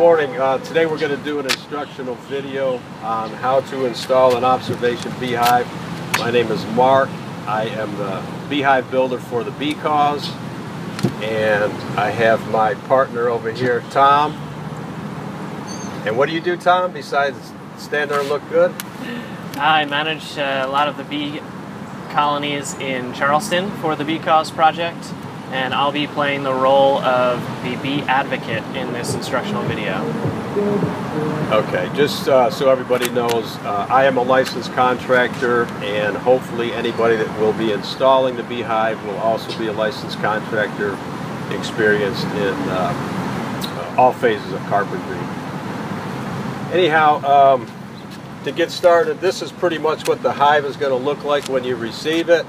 morning. Uh, today we're going to do an instructional video on how to install an observation beehive. My name is Mark. I am the beehive builder for the Bee Cause and I have my partner over here, Tom. And what do you do, Tom, besides stand there and look good? I manage uh, a lot of the bee colonies in Charleston for the Bee Cause project and I'll be playing the role of the bee advocate in this instructional video. Okay, just uh, so everybody knows, uh, I am a licensed contractor and hopefully anybody that will be installing the beehive will also be a licensed contractor experienced in uh, all phases of carpentry. Anyhow, um, to get started, this is pretty much what the hive is going to look like when you receive it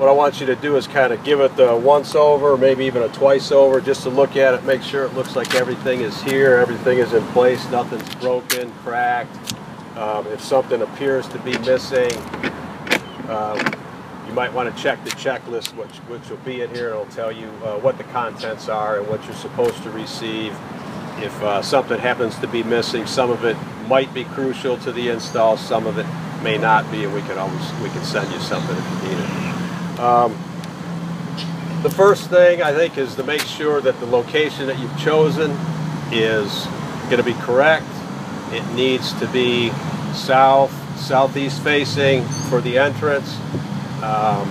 what I want you to do is kind of give it the once over, maybe even a twice over, just to look at it, make sure it looks like everything is here, everything is in place, nothing's broken, cracked. Um, if something appears to be missing, um, you might want to check the checklist, which, which will be in here. It'll tell you uh, what the contents are and what you're supposed to receive. If uh, something happens to be missing, some of it might be crucial to the install, some of it may not be, and we can always we can send you something if you need it. Um, the first thing I think is to make sure that the location that you've chosen is going to be correct. It needs to be south, southeast facing for the entrance. Um,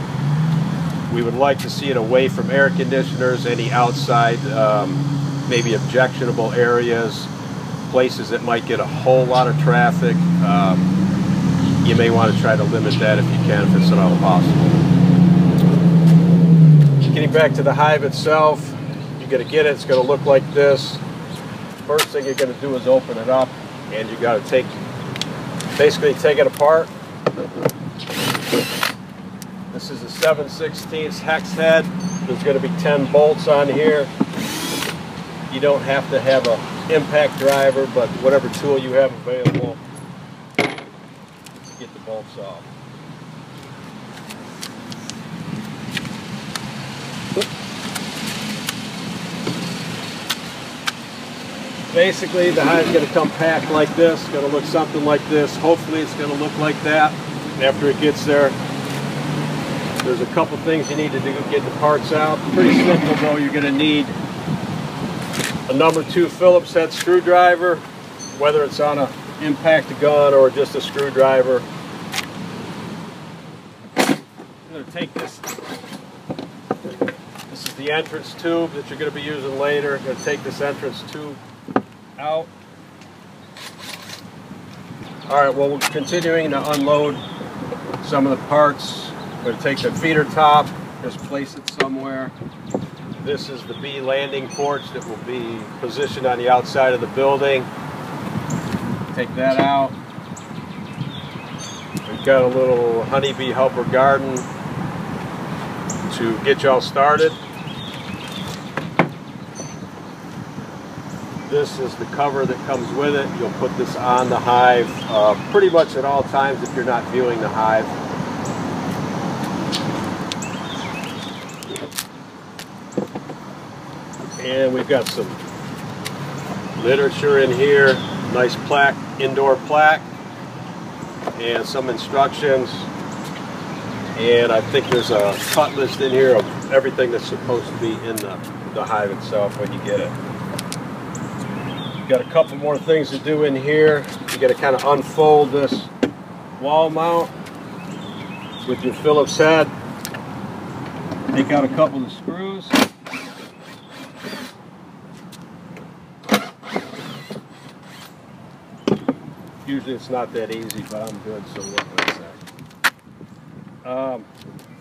we would like to see it away from air conditioners, any outside, um, maybe objectionable areas, places that might get a whole lot of traffic. Um, you may want to try to limit that if you can, if it's at all possible. Getting back to the hive itself, you're going to get it, it's going to look like this. First thing you're going to do is open it up and you got to take, basically take it apart. This is a 7 16 hex head. There's going to be 10 bolts on here. You don't have to have an impact driver, but whatever tool you have available, get the bolts off. Basically, the hive's going to come packed like this, going to look something like this. Hopefully, it's going to look like that after it gets there. There's a couple things you need to do to get the parts out. Pretty simple though, you're going to need a number two Phillips head screwdriver, whether it's on an impact gun or just a screwdriver. I'm going to take this this is the entrance tube that you're going to be using later. I'm going to take this entrance tube out. All right, well, we're continuing to unload some of the parts. I'm going to take the feeder top, just place it somewhere. This is the bee landing porch that will be positioned on the outside of the building. Take that out. We've got a little honeybee helper garden to get y'all started. This is the cover that comes with it. You'll put this on the hive uh, pretty much at all times if you're not viewing the hive. And we've got some literature in here, nice plaque, indoor plaque, and some instructions. And I think there's a cut list in here of everything that's supposed to be in the, the hive itself when you get it. Got a couple more things to do in here. You got to kind of unfold this wall mount with your Phillips head. Take out a couple of screws. Usually it's not that easy, but I'm good, so what can I say? Um,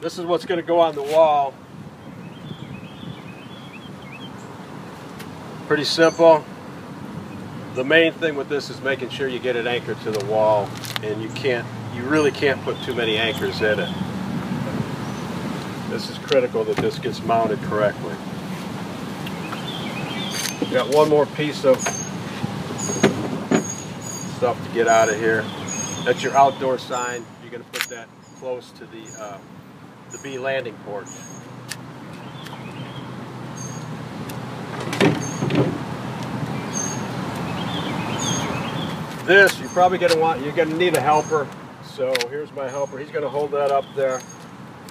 this is what's going to go on the wall. Pretty simple the main thing with this is making sure you get it anchored to the wall and you can't you really can't put too many anchors in it. This is critical that this gets mounted correctly. Got one more piece of stuff to get out of here. That's your outdoor sign. You're going to put that close to the uh, the bee landing porch this, you're probably gonna want, you're gonna need a helper. So here's my helper. He's gonna hold that up there.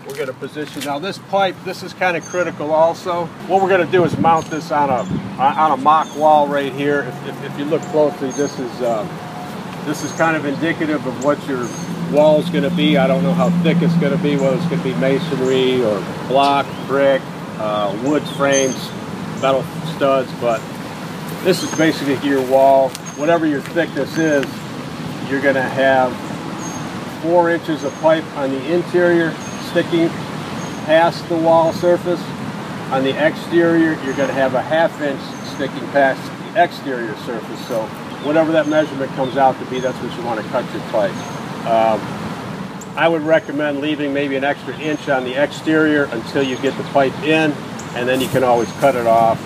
We're gonna position, now this pipe, this is kind of critical also. What we're gonna do is mount this on a, on a mock wall right here. If, if, if you look closely, this is, uh, this is kind of indicative of what your wall is gonna be. I don't know how thick it's gonna be, whether it's gonna be masonry or block, brick, uh, wood frames, metal studs, but this is basically your wall. Whatever your thickness is, you're gonna have four inches of pipe on the interior sticking past the wall surface. On the exterior, you're gonna have a half inch sticking past the exterior surface. So whatever that measurement comes out to be, that's what you wanna cut your pipe. Um, I would recommend leaving maybe an extra inch on the exterior until you get the pipe in, and then you can always cut it off.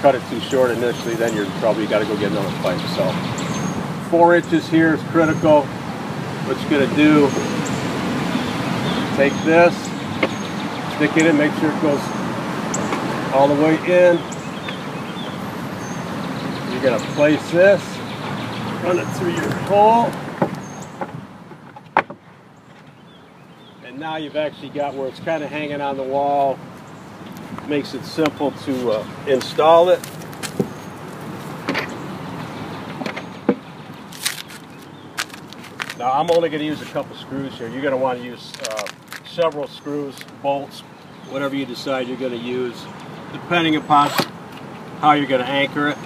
Cut it too short initially, then you're probably got to go get another pipe. So four inches here is critical. What you're gonna do, take this, stick it in, make sure it goes all the way in. You're gonna place this, run it through your hole. And now you've actually got where it's kind of hanging on the wall. Makes it simple to uh, install it. Now I'm only going to use a couple screws here. You're going to want to use uh, several screws, bolts, whatever you decide you're going to use, depending upon how you're going to anchor it.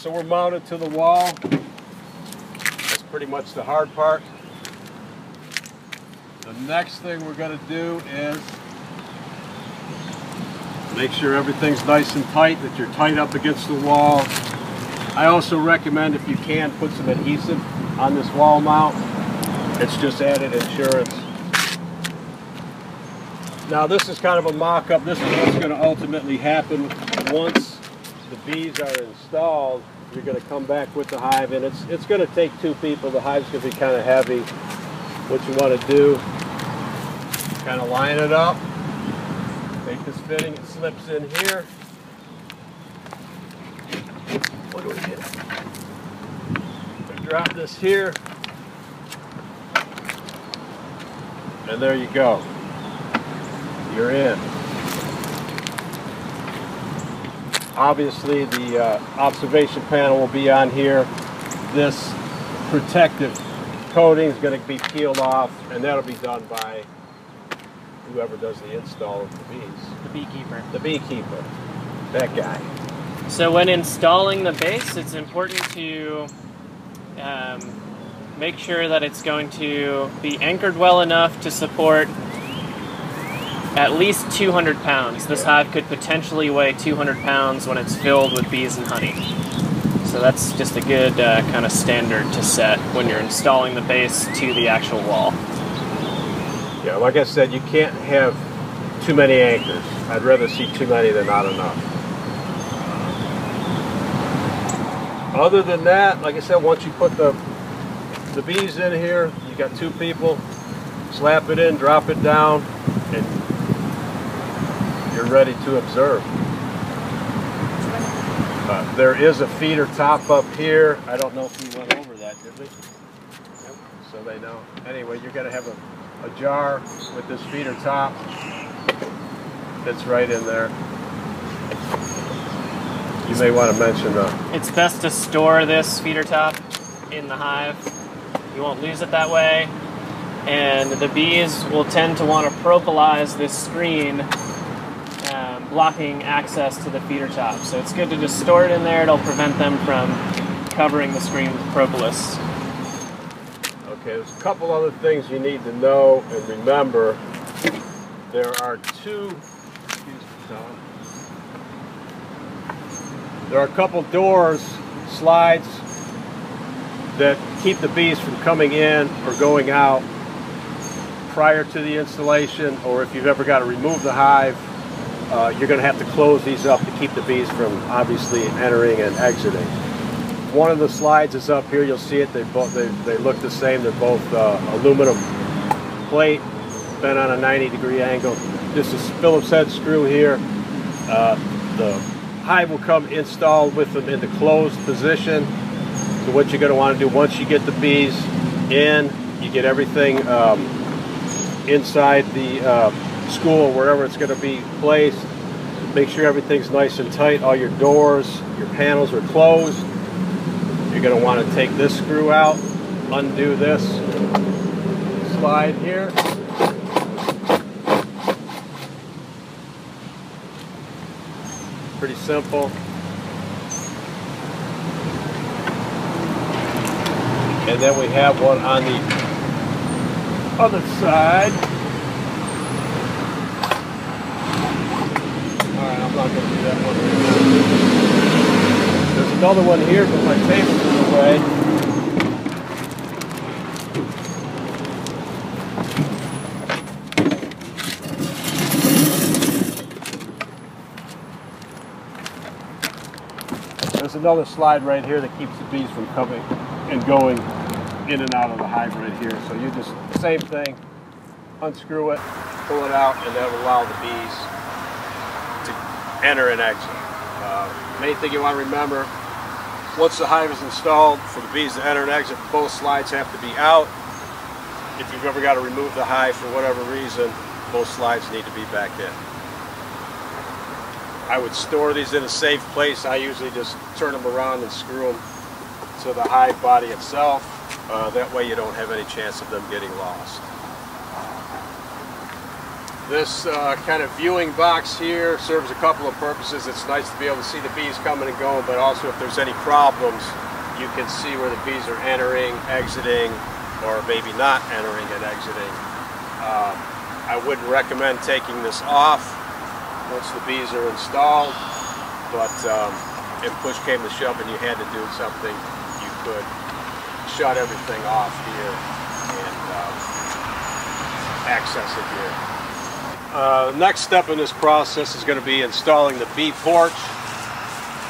So we're mounted to the wall. That's pretty much the hard part. The next thing we're going to do is make sure everything's nice and tight, that you're tight up against the wall. I also recommend if you can put some adhesive on this wall mount. It's just added insurance. Now this is kind of a mock-up. This is what's going to ultimately happen once the bees are installed. You're going to come back with the hive, and it's it's going to take two people. The hive's going to be kind of heavy. What you want to do, kind of line it up. Take this fitting, it slips in here. What do we get? Drop this here. And there you go. You're in. Obviously the uh, observation panel will be on here. This protective coating is going to be peeled off and that'll be done by whoever does the install of the bees. The beekeeper. The beekeeper. That guy. So when installing the base, it's important to um, make sure that it's going to be anchored well enough to support at least 200 pounds. This hive could potentially weigh 200 pounds when it's filled with bees and honey. So that's just a good uh, kind of standard to set when you're installing the base to the actual wall. Yeah, like I said, you can't have too many anchors. I'd rather see too many than not enough. Other than that, like I said, once you put the the bees in here, you got two people, slap it in, drop it down, and you're ready to observe. Uh, there is a feeder top up here. I don't know if we went over that, did we? So they know. Anyway, you're going to have a, a jar with this feeder top. Fits right in there. You may want to mention that. It's best to store this feeder top in the hive. You won't lose it that way. And the bees will tend to want to propolis this screen, blocking access to the feeder top. So it's good to just store it in there. It'll prevent them from covering the screen with propolis. Okay, there's a couple other things you need to know and remember. There are two. There are a couple doors, slides that keep the bees from coming in or going out prior to the installation or if you've ever got to remove the hive uh, you're going to have to close these up to keep the bees from obviously entering and exiting. One of the slides is up here. You'll see it. They both they, they look the same. They're both uh, aluminum plate, bent on a 90 degree angle. This is Phillips head screw here. Uh, the hive will come installed with them in the closed position. So what you're going to want to do once you get the bees in, you get everything um, inside the uh, school, wherever it's going to be placed. Make sure everything's nice and tight. All your doors, your panels are closed. You're going to want to take this screw out, undo this slide here. Pretty simple. And then we have one on the other side. I'm not going to do that one right now. There's another one here, but my table's in the way. There's another slide right here that keeps the bees from coming and going in and out of the hive right here. So you just, same thing, unscrew it, pull it out, and that will allow the bees to enter and exit. Uh, main thing you want to remember, once the hive is installed, for the bees to enter and exit, both slides have to be out. If you've ever got to remove the hive for whatever reason, both slides need to be back in. I would store these in a safe place. I usually just turn them around and screw them to the hive body itself. Uh, that way you don't have any chance of them getting lost. This uh, kind of viewing box here serves a couple of purposes. It's nice to be able to see the bees coming and going, but also if there's any problems, you can see where the bees are entering, exiting, or maybe not entering and exiting. Uh, I wouldn't recommend taking this off once the bees are installed, but um, if push came to shove and you had to do something, you could shut everything off here and um, access it here. Uh, next step in this process is going to be installing the bee porch,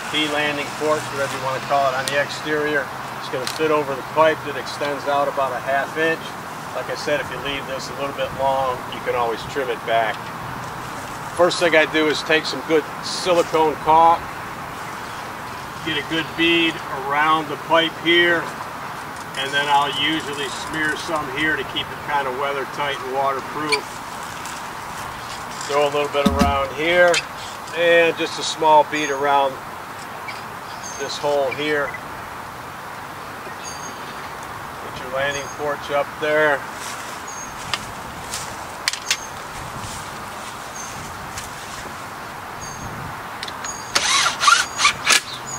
bee landing porch, whatever you want to call it, on the exterior. It's going to fit over the pipe that extends out about a half inch. Like I said, if you leave this a little bit long, you can always trim it back. First thing I do is take some good silicone caulk, get a good bead around the pipe here, and then I'll usually smear some here to keep it kind of weather tight and waterproof. Throw a little bit around here and just a small bead around this hole here. Put your landing porch up there.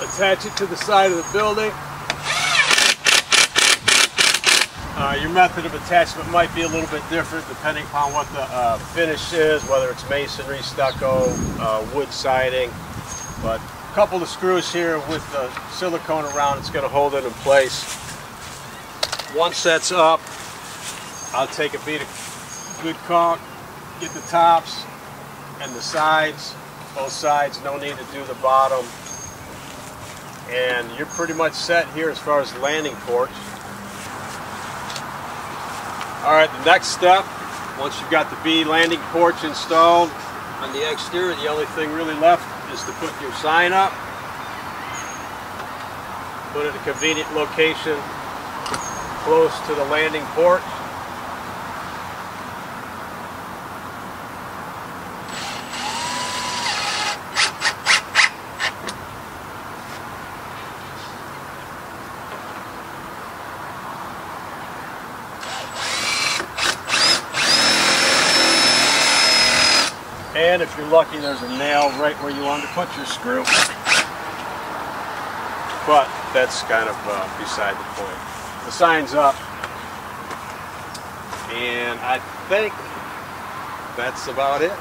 Attach it to the side of the building. Uh, your method of attachment might be a little bit different depending upon what the uh, finish is, whether it's masonry, stucco, uh, wood siding. But a couple of screws here with the silicone around, it's going to hold it in place. Once that's up, I'll take a bead of good caulk, get the tops and the sides, both sides, no need to do the bottom. And you're pretty much set here as far as landing porch. All right, the next step, once you've got the bee landing porch installed on the exterior, the only thing really left is to put your sign up. Put it at a convenient location close to the landing porch. And if you're lucky, there's a nail right where you want to put your screw. But that's kind of uh, beside the point. The sign's up. And I think that's about it.